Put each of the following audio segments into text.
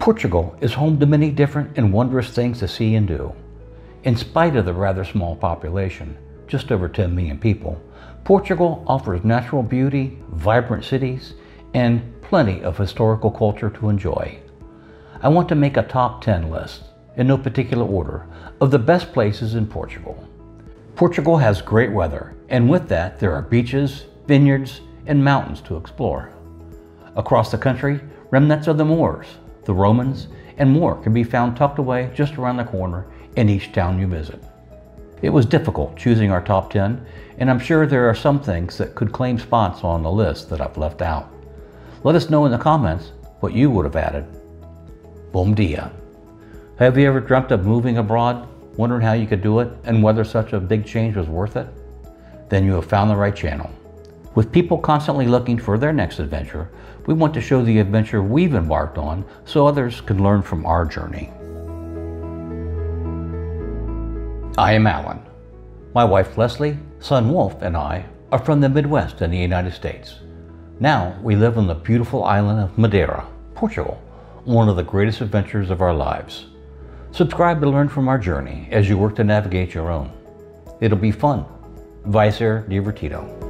Portugal is home to many different and wondrous things to see and do. In spite of the rather small population, just over 10 million people, Portugal offers natural beauty, vibrant cities, and plenty of historical culture to enjoy. I want to make a top 10 list, in no particular order, of the best places in Portugal. Portugal has great weather, and with that, there are beaches, vineyards, and mountains to explore. Across the country, remnants of the Moors, the Romans, and more can be found tucked away just around the corner in each town you visit. It was difficult choosing our top 10, and I'm sure there are some things that could claim spots on the list that I've left out. Let us know in the comments what you would have added. Bom dia. Have you ever dreamt of moving abroad, wondering how you could do it, and whether such a big change was worth it? Then you have found the right channel. With people constantly looking for their next adventure, we want to show the adventure we've embarked on so others can learn from our journey. I am Alan. My wife Leslie, son Wolf, and I are from the Midwest in the United States. Now we live on the beautiful island of Madeira, Portugal, one of the greatest adventures of our lives. Subscribe to learn from our journey as you work to navigate your own. It'll be fun. Vai ser divertido.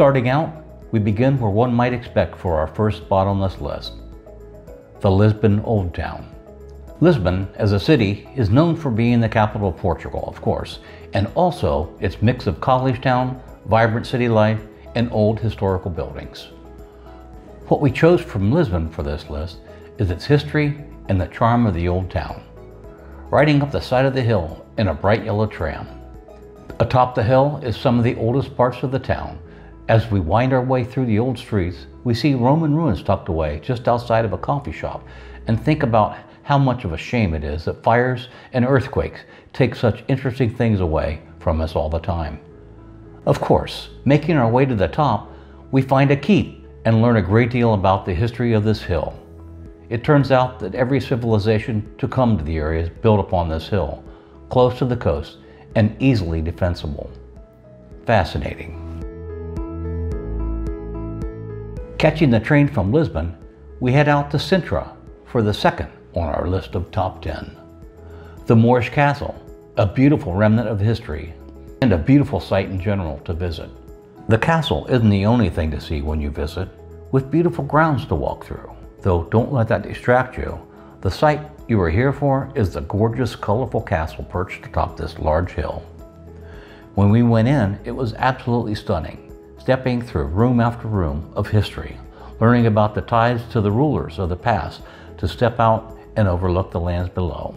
Starting out, we begin where one might expect for our first this list, the Lisbon Old Town. Lisbon, as a city, is known for being the capital of Portugal, of course, and also its mix of college town, vibrant city life, and old historical buildings. What we chose from Lisbon for this list is its history and the charm of the old town. Riding up the side of the hill in a bright yellow tram. Atop the hill is some of the oldest parts of the town. As we wind our way through the old streets, we see Roman ruins tucked away just outside of a coffee shop and think about how much of a shame it is that fires and earthquakes take such interesting things away from us all the time. Of course, making our way to the top, we find a keep and learn a great deal about the history of this hill. It turns out that every civilization to come to the area is built upon this hill, close to the coast and easily defensible. Fascinating. Catching the train from Lisbon, we head out to Sintra for the second on our list of top 10. The Moorish Castle, a beautiful remnant of history and a beautiful site in general to visit. The castle isn't the only thing to see when you visit, with beautiful grounds to walk through. Though don't let that distract you. The site you are here for is the gorgeous, colorful castle perched atop this large hill. When we went in, it was absolutely stunning, stepping through room after room of history, learning about the ties to the rulers of the past to step out and overlook the lands below.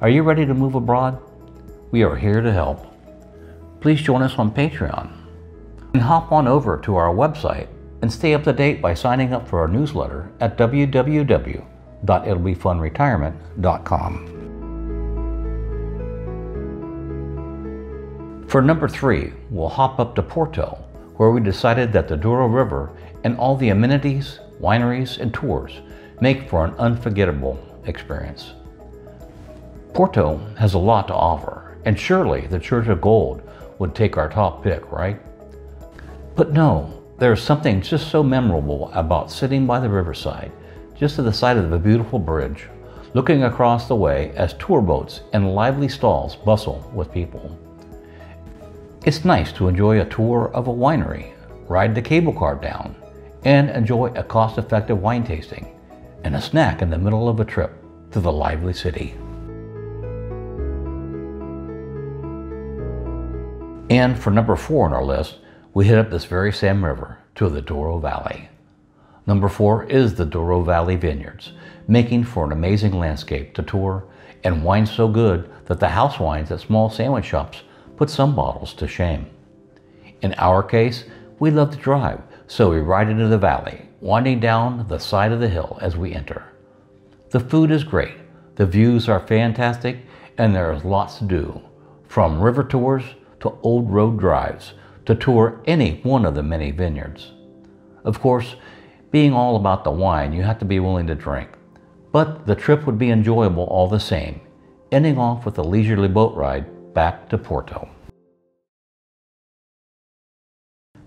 Are you ready to move abroad? We are here to help. Please join us on Patreon and hop on over to our website and stay up to date by signing up for our newsletter at www.it'llbefunretirement.com. For number three, we'll hop up to Porto, where we decided that the Douro River and all the amenities, wineries, and tours make for an unforgettable experience. Porto has a lot to offer, and surely the Church of Gold would take our top pick, right? But no, there's something just so memorable about sitting by the riverside, just to the side of the beautiful bridge, looking across the way as tour boats and lively stalls bustle with people. It's nice to enjoy a tour of a winery, ride the cable car down, and enjoy a cost-effective wine tasting and a snack in the middle of a trip to the lively city. And for number four on our list, we hit up this very same river to the Douro Valley. Number four is the Douro Valley Vineyards, making for an amazing landscape to tour and wine so good that the house wines at small sandwich shops put some bottles to shame. In our case, we love to drive, so we ride into the valley, winding down the side of the hill as we enter. The food is great, the views are fantastic, and there is lots to do, from river tours to old road drives to tour any one of the many vineyards. Of course, being all about the wine, you have to be willing to drink. But the trip would be enjoyable all the same, ending off with a leisurely boat ride back to Porto.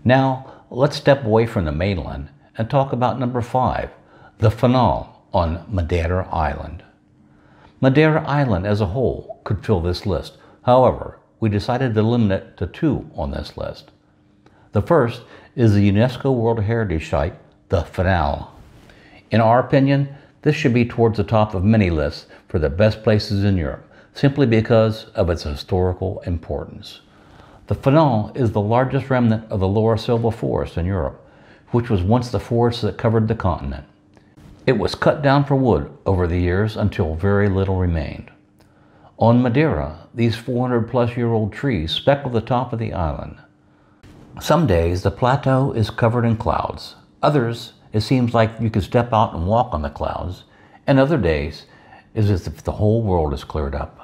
Now, let's step away from the mainland and talk about number five, the Fanal on Madeira Island. Madeira Island as a whole could fill this list. However, we decided to limit it to two on this list. The first is the UNESCO World Heritage Site, the Fanal. In our opinion, this should be towards the top of many lists for the best places in Europe, simply because of its historical importance. The Fanal is the largest remnant of the Laurisilva forest in Europe, which was once the forest that covered the continent. It was cut down for wood over the years until very little remained. On Madeira, these 400 plus year old trees speckle the top of the island. Some days the plateau is covered in clouds. Others, it seems like you could step out and walk on the clouds. And other days, is as if the whole world is cleared up.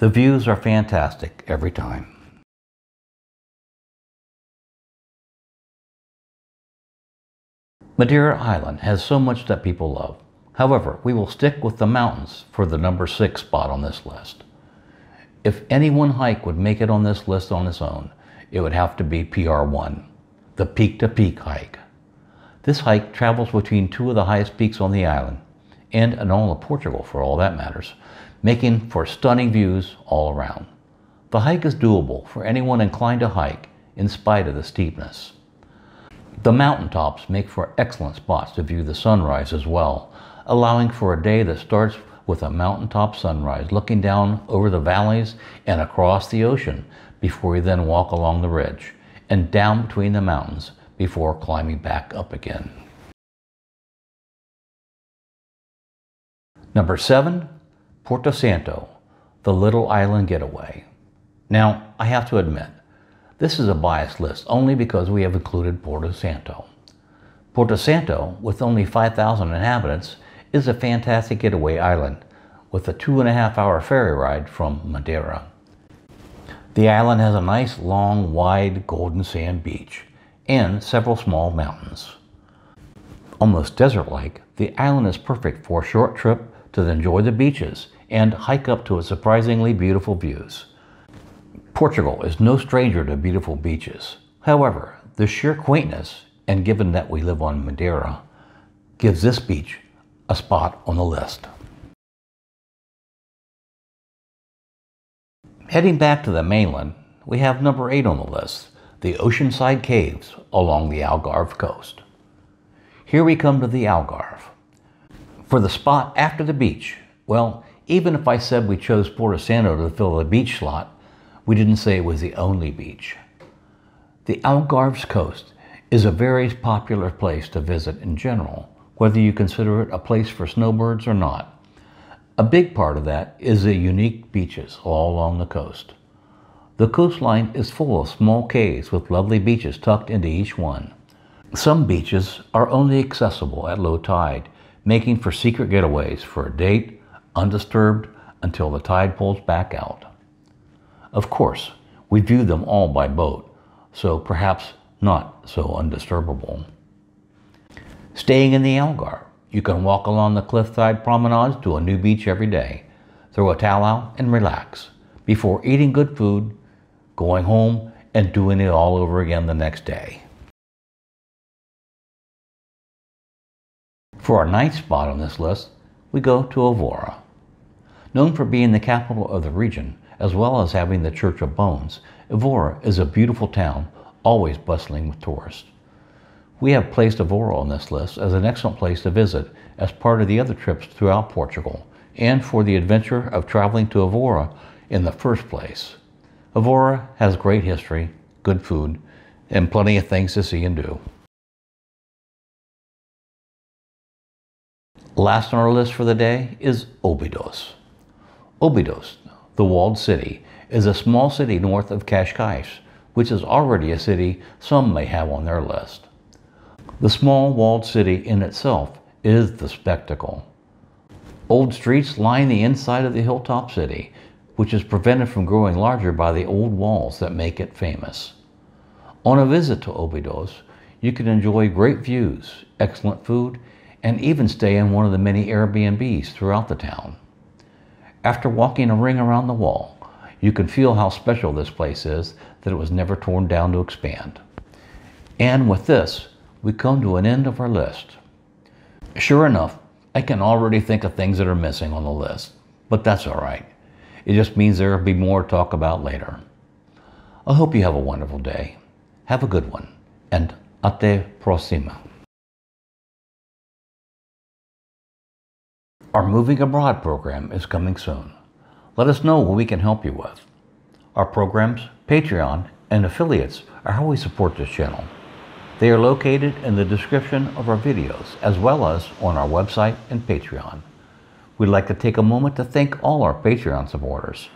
The views are fantastic every time. Madeira Island has so much that people love. However, we will stick with the mountains for the number six spot on this list. If any one hike would make it on this list on its own, it would have to be PR1, the peak to peak hike. This hike travels between two of the highest peaks on the island, and in all of Portugal for all that matters, making for stunning views all around. The hike is doable for anyone inclined to hike in spite of the steepness. The mountaintops make for excellent spots to view the sunrise as well, allowing for a day that starts with a mountaintop sunrise looking down over the valleys and across the ocean before you then walk along the ridge and down between the mountains before climbing back up again. Number seven, Porto Santo, the little island getaway. Now, I have to admit, this is a biased list only because we have included Porto Santo. Porto Santo, with only 5,000 inhabitants, is a fantastic getaway island with a two and a half hour ferry ride from Madeira. The island has a nice, long, wide, golden sand beach and several small mountains. Almost desert-like, the island is perfect for a short trip to enjoy the beaches and hike up to its surprisingly beautiful views. Portugal is no stranger to beautiful beaches. However, the sheer quaintness, and given that we live on Madeira, gives this beach a spot on the list. Heading back to the mainland, we have number 8 on the list, the Oceanside Caves along the Algarve coast. Here we come to the Algarve. For the spot after the beach, well, even if I said we chose Porto Santo to fill the beach slot, we didn't say it was the only beach. The Algarve's coast is a very popular place to visit in general, whether you consider it a place for snowbirds or not. A big part of that is the unique beaches all along the coast. The coastline is full of small caves with lovely beaches tucked into each one. Some beaches are only accessible at low tide, making for secret getaways for a date, undisturbed until the tide pulls back out. Of course, we view them all by boat, so perhaps not so undisturbable. Staying in the Algarve, you can walk along the cliffside promenades to a new beach every day, throw a towel out and relax before eating good food, going home, and doing it all over again the next day. For our ninth spot on this list, we go to Evora. Known for being the capital of the region, as well as having the Church of Bones, Evora is a beautiful town, always bustling with tourists. We have placed Evora on this list as an excellent place to visit as part of the other trips throughout Portugal and for the adventure of traveling to Evora in the first place. Evora has great history, good food, and plenty of things to see and do. Last on our list for the day is Óbidos. Óbidos, the walled city, is a small city north of Cascais, which is already a city some may have on their list. The small walled city in itself is the spectacle. Old streets line the inside of the hilltop city, which is prevented from growing larger by the old walls that make it famous. On a visit to Óbidos, you can enjoy great views, excellent food, and even stay in one of the many Airbnbs throughout the town. After walking a ring around the wall, you can feel how special this place is that it was never torn down to expand. And with this, we come to an end of our list. Sure enough, I can already think of things that are missing on the list, but that's all right. It just means there will be more to talk about later. I hope you have a wonderful day. Have a good one, and ate próxima. Our Moving Abroad program is coming soon. Let us know what we can help you with. Our programs, Patreon, and affiliates are how we support this channel. They are located in the description of our videos, as well as on our website and Patreon. We'd like to take a moment to thank all our Patreon supporters.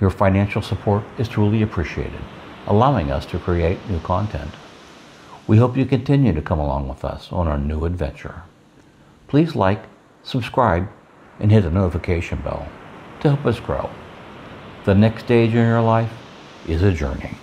Your financial support is truly appreciated, allowing us to create new content. We hope you continue to come along with us on our new adventure. Please like, subscribe, and hit the notification bell to help us grow. The next stage in your life is a journey.